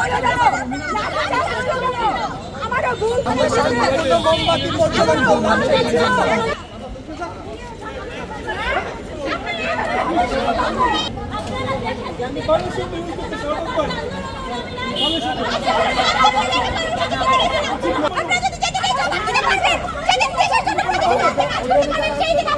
করে দাও লাঠি চার্জ করে দাও আমারও ভুল করে মোমবাতি প্রজ্বলন করলাম আপনারা যদি যেতে চাই জবাব দিতে পারবেন যেদিন দেশের জন্য প্রতিদিন করতে পারবেন সেই দিন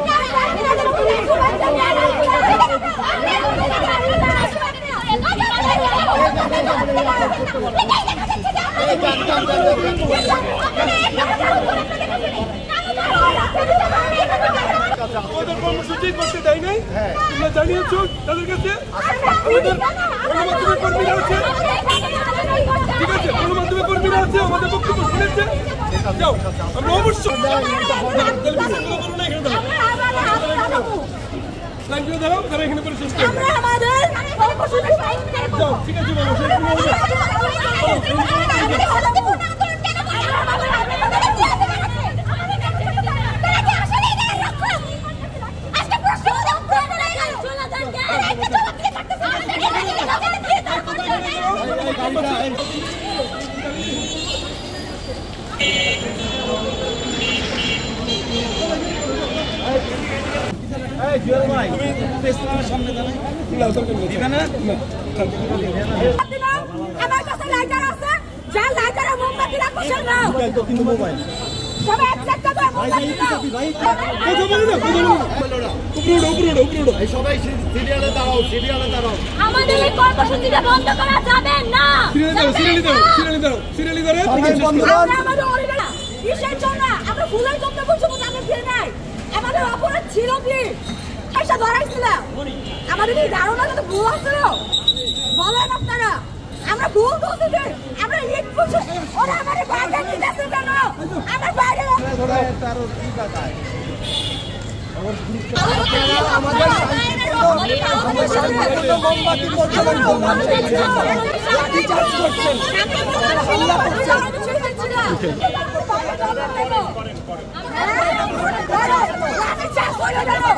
আমাদের কর্মসূচি করতে দেয় নাই? তোমরা জানিয়েছো তাদের কাছে? আমাদের আছে। ঠিক আছে, গণমাধ্যমের কর্মীরা আছে, আমাদের বক্তব্য শুনেছে। যাও, আমরা অবশ্যই এখানে দাঁড়াও তারা এখানে করে শেষ আমরা আমাদের কর্মসূচি যাও ঠিক আছে বাবা শেষ করে দাও। আমার কাছে লাইটার আছে যার লাইটারে মোমবাতি রাখব সে নাও কিন্তু মোবাইল সবাই একটা করে মোমবাতি নাও কথা বলো না? কথা বলো না উপরে উঠো উপরে উঠো উপরে উঠো সবাই সিরিয়ালে দাঁড়াও সিরিয়ালে দাঁড়াও আমাদের এই কর্মসূচিটা বন্ধ করা যাবে না। সিরিয়ালি দাও সিরিয়ালি দাও। সিরিয়ালি দাও সিরিয়ালি দাও আমরা আমাদের অরিজিনাল কিসের জন্য? আমরা ফুলের জন্য বলছি বলে আমরা ফিরে নাই। ছিল কি পয়সা ধরাইছিল আমাদের এই ধারণা কিন্তু ভুল ছিল বলেন আপনারা আমরা ভুল বলছি যে আমরা ইট করছি ওরা আমাদের বাইরে নিতেছে কেন আমরা বাইরে মোমবাতি করছেন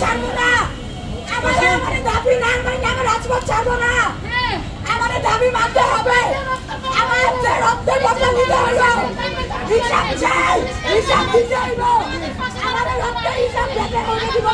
ছাড়বো না। আমাদের আমাদের দাবি না মানে আমরা রাজপথ ছাড়বো না। হ্যাঁ। আমাদের দাবি মানতে হবে। আমাদের রক্তের বদলা নিতে হলো হিসাব চাই হিসাব দিতে হইব। আমাদের রক্তের হিসাব দিতে হইব